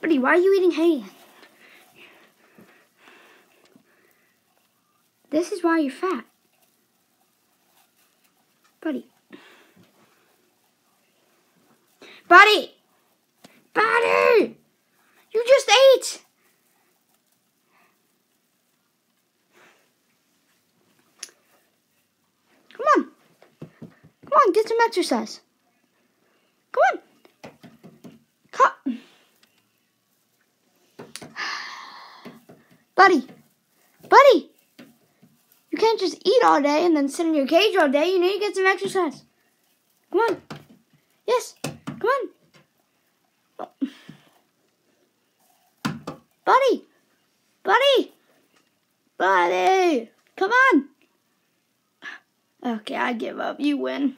Buddy, why are you eating hay? This is why you're fat. Buddy. Buddy! Buddy! You just ate! Come on. Come on, get some exercise. Come on. Come. Buddy. Buddy. You can't just eat all day and then sit in your cage all day. You need to get some exercise. Come on. Yes. Come on. Buddy. Buddy. Buddy. Come on. Okay, I give up. You win.